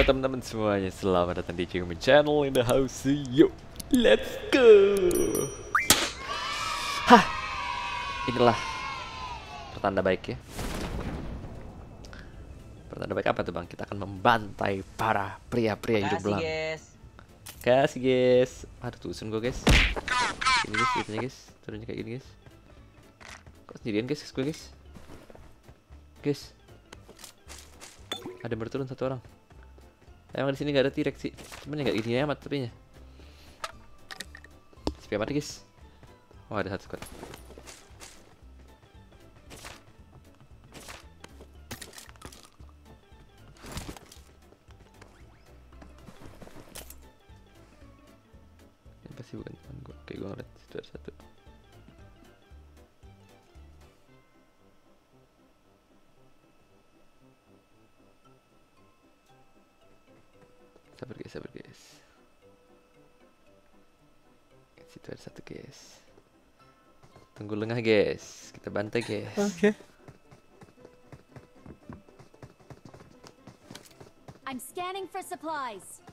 Halo teman-teman semuanya, selamat datang di Cingmin Channel in the house. Yuk, let's go. Hah, inilah pertanda baik ya. Pertanda baik apa tuh bang? Kita akan membantai para pria-pria hidup belang. guys. Kasih guys. Aduh tusun gue guys. Ini guys, ceritanya guys. Turunnya kayak gini guys. Kok sendirian guys, gue guys. Guys. Ada yang berturun satu orang. Emang di sini nggak ada T-Rex sih. Cuman ya nggak gini amat tapi nya. Sepi amat guys. Oh ada satu squad. Sabar guys, sabar guys. Situ ada satu guys. Tunggu lengah guys. Kita bantai guys. Oke. I'm scanning for supplies.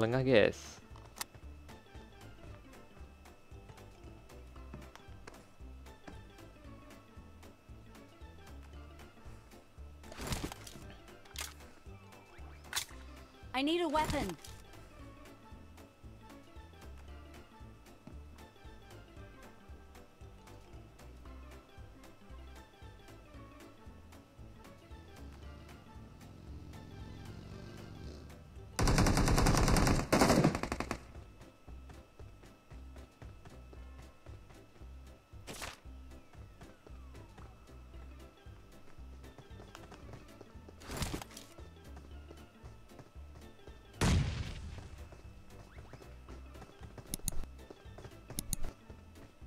Lengah guys. I need a weapon.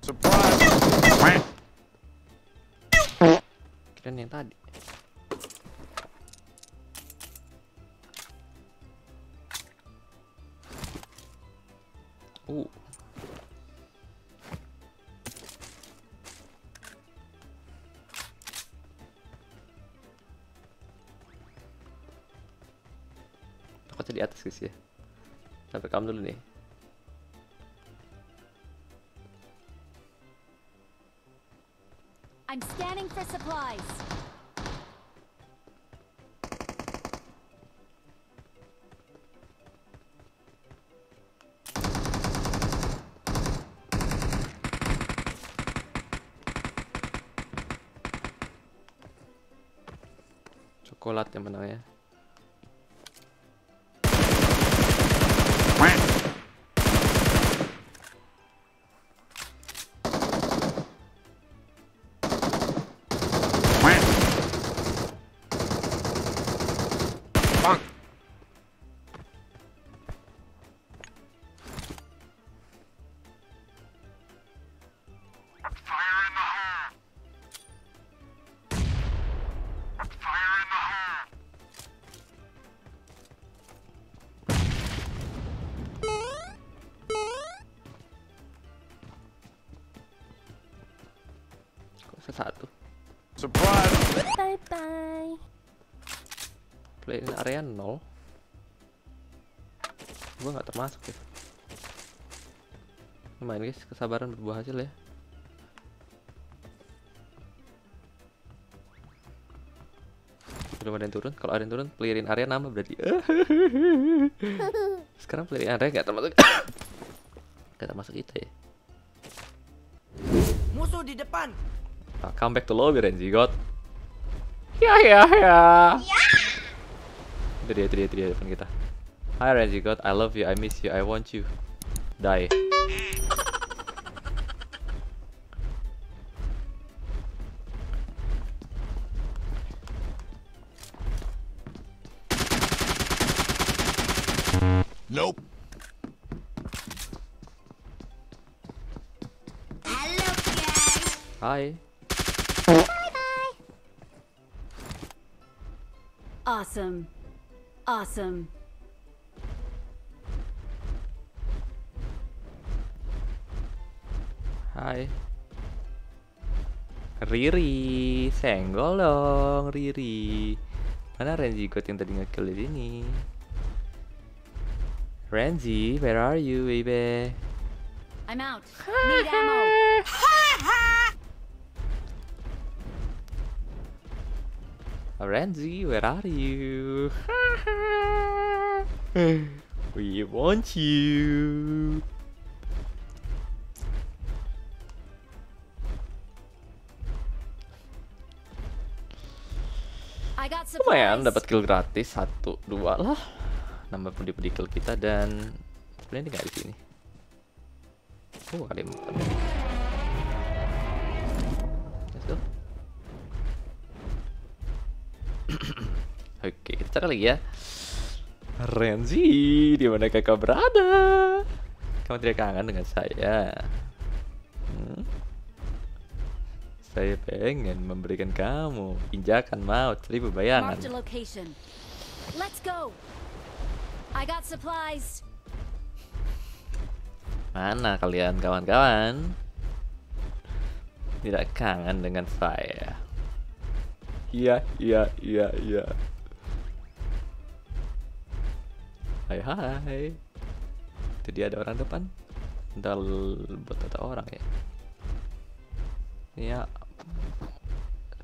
Kirain yang tadi. Uh. Takutnya di atas guys ya. Sampai kamu dulu nih. For supplies. Yang menang ya. Kok bisa satu? Bye bye. Play in area 0 Gua nggak termasuk ya. Lumayan guys, kesabaran berbuah hasil ya. Belum ada yang turun, kalau ada yang turun player in area nambah berarti. Sekarang player in area nggak termasuk. Nggak termasuk kita ya. Musuh di depan. Ah, Come back to lobby Renzi. God Ya ya ya Itu dia, itu dia, itu dia depan kita. Hi Renzi. God, I love you, I miss you, I want you. Die. Nope. Hi Awesome. Awesome. Hai. Riri, senggol dong, Riri. Mana Renzi God yang tadi ngekill di sini? Renzi, where are you, baby? I'm out. Need ammo. Renzi, where are you? we want you. I got Lumayan dapat kill gratis satu dua lah. Nambah pedi-pedi kill kita dan sebenarnya nggak di sini. Oh kali empat. Oke, kita cari lagi ya. Renzi, di mana kakak berada? Kamu tidak kangen dengan saya? Hmm? Saya pengen memberikan kamu injakan maut seribu bayangan. Let's go. I got supplies. Mana kalian kawan-kawan? Tidak kangen dengan saya? Iya, iya, iya, iya. Hai, hai. Itu dia ada orang depan. Entar buat ada orang ya. Ini ya.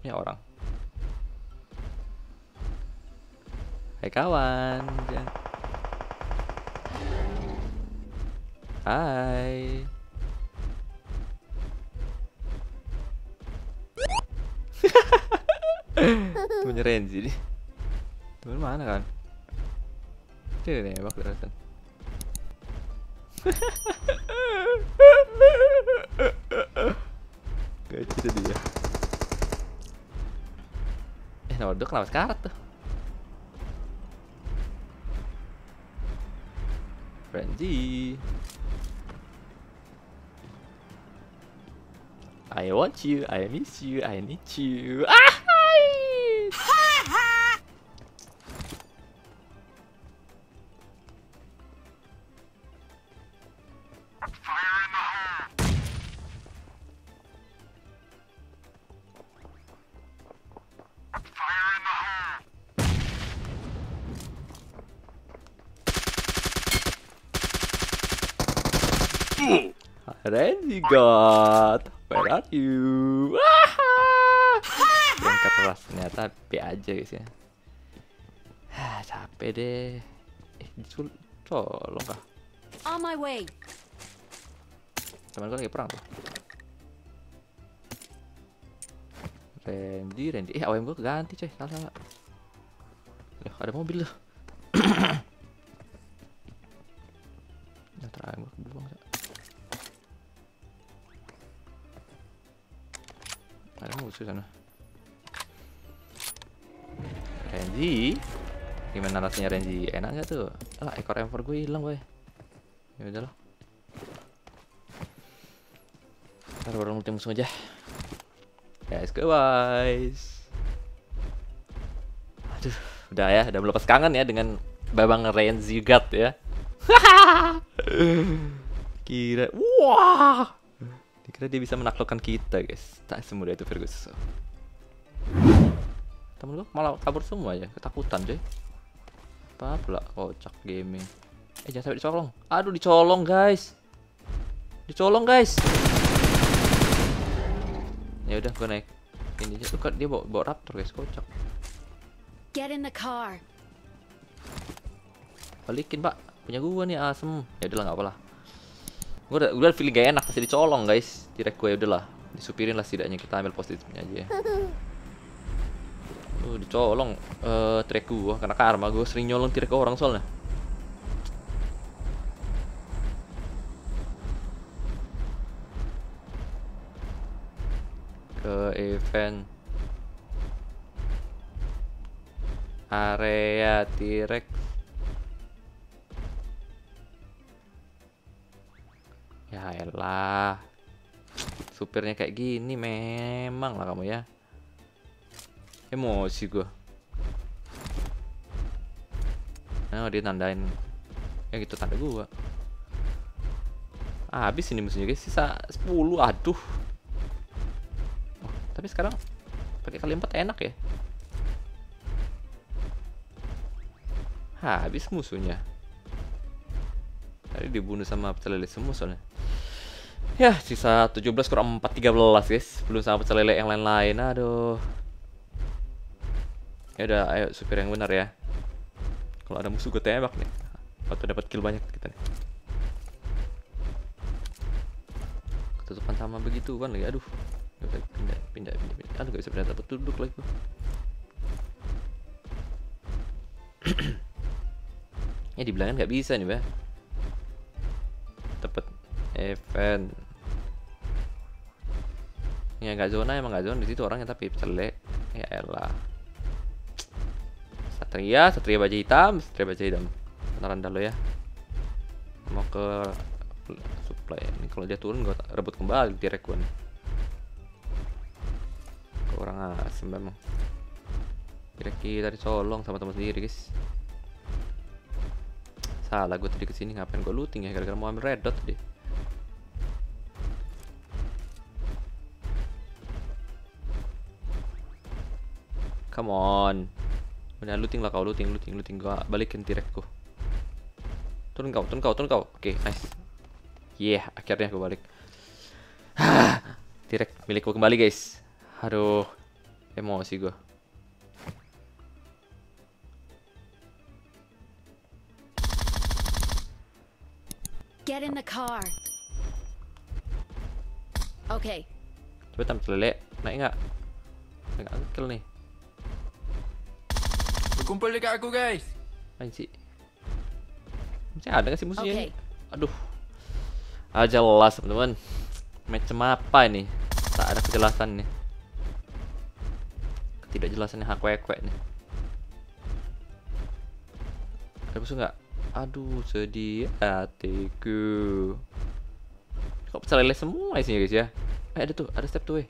Ini orang. Hai kawan. Ya. Hai. Temennya Renzi nih. Temen mana kan? Dia nembak terus. Gak itu dia. Eh nomor dua kenapa sekarat tuh? Renzi. I want you, I miss you, I need you. Ah! Renzi God, where are you? Yang keras ternyata B aja guys ya. Ah, capek deh. Eh, disul colong kah? On my way. Temen gue lagi perang tuh. Randy, Randy. Eh, AWM gue keganti coy. Salah, salah. Loh, ada mobil loh. Musuh sana. Renzi, gimana rasanya Renzi? Enak gak tuh? Alah, ekor M4 gue hilang boy. Ya udah lah. Ntar baru ulti musuh aja. Guys, go guys. Aduh, udah ya, udah melepas kangen ya dengan Babang Renzi God ya. Kira, wah, dikira dia bisa menaklukkan kita guys. Tak semudah itu Fergus. Temen gue malah kabur semua ya, ketakutan coy. Apa pula kocak gaming. Eh jangan sampai dicolong. Aduh dicolong guys. Dicolong guys. Ya udah gue naik. Ini aja tuh kan dia bawa, bawa raptor guys, kocak. Get in the car. Balikin pak, punya gua nih asem. Ya udahlah nggak apa-lah. Gua udah, udah feeling gak enak pasti dicolong guys. Direk gue ya udahlah, disupirin lah setidaknya kita ambil positifnya aja ya. Uh, dicolong eh trek gua karena karma gua sering nyolong trek orang soalnya. Ke event area T-Rex Ya elah. Supirnya kayak gini memang lah kamu ya. Emosi gua. Nah dia nandain Ya gitu tanda gua. Habis ini musuhnya guys. Sisa 10 aduh. Oh, tapi sekarang pakai kali empat enak ya. Habis musuhnya tadi dibunuh sama pecel lele semua soalnya. Ya sisa 17 kurang 4 13 guys. Belum sama pecel lele yang lain-lain aduh. Ya udah ayo supir yang benar ya. Kalau ada musuh gue tembak nih. Atau dapat kill banyak kita nih. Ketutupan sama begitu kan lagi aduh. Gak pindah pindah pindah pindah. Aduh gak bisa pindah dapat duduk lagi gua. ya di belakang nggak bisa nih bah dapat event. Ya nggak zona emang nggak zona. Di situ orangnya tapi celek ya elah. Satria satria baju hitam. Satria baju hitam. Beneran dah lo ya. Mau ke supply. Ini kalau dia turun gue rebut kembali direct gue nih ke orang asem memang. Kira kita dicolong sama teman sendiri guys salah gue tadi ke sini ngapain gue looting ya? Gara-gara mau ambil red dot tadi come on. Udah looting lah kau looting looting looting. Gua balikin tirekku turun kau turun kau turun kau. Oke nice. Yeah akhirnya gue balik. Tirek milikku kembali guys. Aduh emosi gue Get in the car. Okay, coba tampil lele. Naik nggak? Nggak kill nih. Berkumpul dekat aku guys. Sih? Masih ada nggak sih musuhnya okay. aduh. Ah jelas teman-teman. Macam apa ini? Tak ada kejelasan nih. Ketidakjelasannya hak kwek nih. Ada musuh nggak aduh sedih hatiku. Kok pecah lele semua isinya guys ya? Eh ada tuh ada step tuh eh.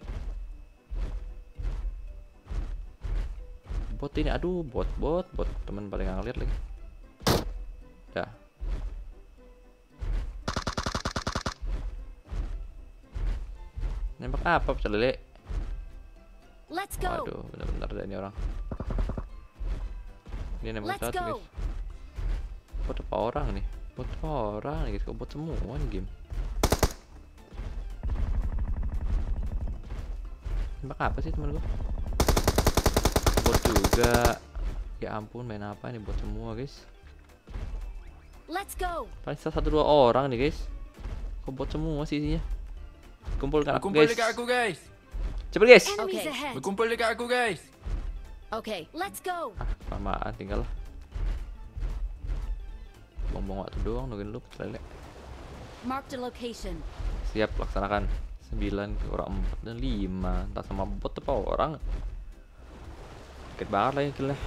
Bot ini aduh bot bot bot. Teman paling nggak ngeliat lagi. Dah. Nembak apa pecah lele? Let's go. waduh bener-bener ada ini orang. Dia nembak satu guys bot apa orang nih bot apa orang nih guys kok bot semua nih game nembak apa sih temen gua bot juga ya ampun main apa nih bot semua guys Let's go. paling satu dua orang nih guys kok bot semua sih isinya kumpulkan aku guys dekat aku guys. cepet guys Okay. ahead. Berkumpul dekat aku guys. Okay, let's go. ah kelamaan tinggal lah buang-buang waktu doang nungguin lu pecah lele. Mark the location. Siap laksanakan. 9 kurang 4 dan 5 Entah sama bot apa orang. Dikit banget lagi killnya.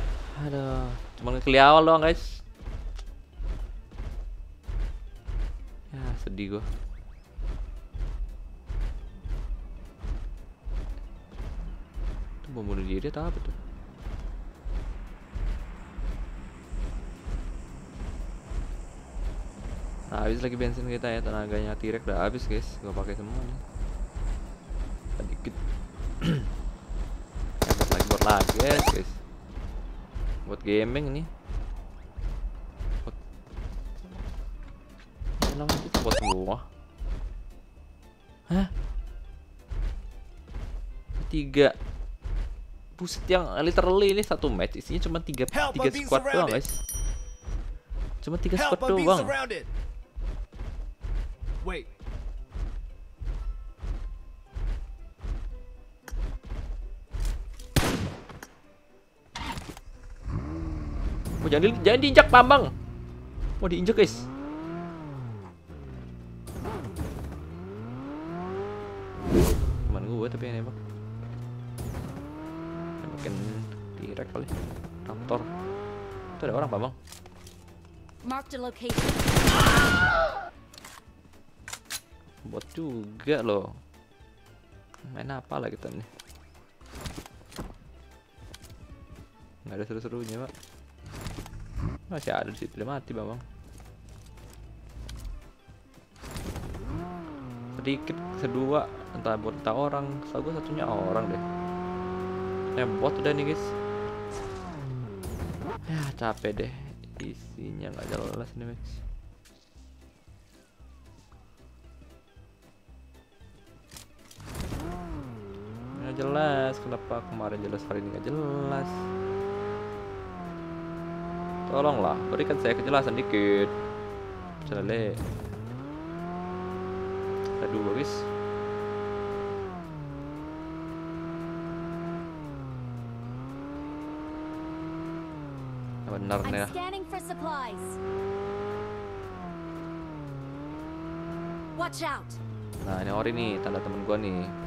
Aduh Cuma nge awal doang guys. Ya sedih gua. Itu bom bunuh diri atau apa tuh habis lagi bensin kita ya, tenaganya tirek udah habis guys, gua pakai semua nih. Sedikit. ya, buat lagi buat lagi guys, guys. Buat gaming nih. Buat Ya, lawan itu buat semua. Hah? Tiga Buset yang literally ini satu match isinya cuma tiga, tiga squad doang guys Cuma tiga squad doang. Wait. Oh, jangan, di, jangan diinjak Bambang. Mau diinjak, guys. Teman gue tapi yang nembak. Nembakin direk kali. Raptor. Itu ada orang, Bambang. Mark the location. Bot juga loh. Main apa lah kita nih? Nggak ada seru-serunya, Pak. Masih ada di situ, mati, Bambang. sedikit kedua entah buat entah orang setahu gue satunya orang deh eh bot udah nih guys ya capek deh isinya nggak jelas nih guys nggak jelas kenapa kemarin jelas hari ini nggak jelas tolonglah berikan saya kejelasan dikit dua guys. Ah, Benar nih ya. Watch out. Nah ini ori nih, tanda temen gua nih.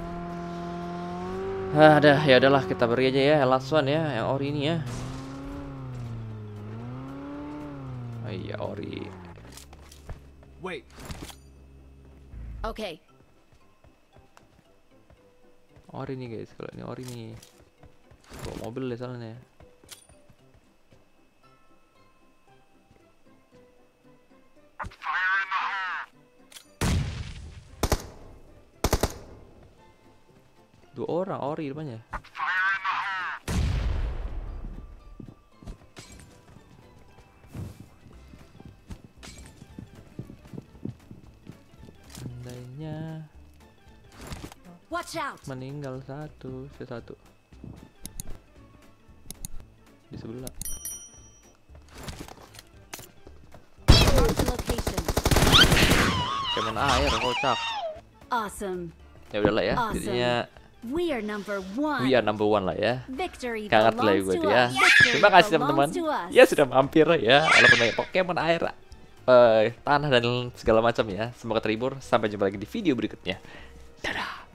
Ah, dah ya udahlah kita beri aja ya last one ya yang ori ini ya. Oh iya ori. Wait. Okay. Ori nih guys, kalau ini ori nih. Bawa mobil deh soalnya. Dua orang ori depannya. Andainya Watch out. meninggal satu, si satu di sebelah. Kayak air kocak. Awesome. Ya udahlah ya, Awesome. jadinya We are number one. we are number one lah ya. Victory lah belongs gue to tuh ya. Terima kasih teman-teman. Ya sudah mampir ya, walaupun banyak Pokemon air, eh, tanah dan segala macam ya. Semoga terhibur. Sampai jumpa lagi di video berikutnya. Dadah.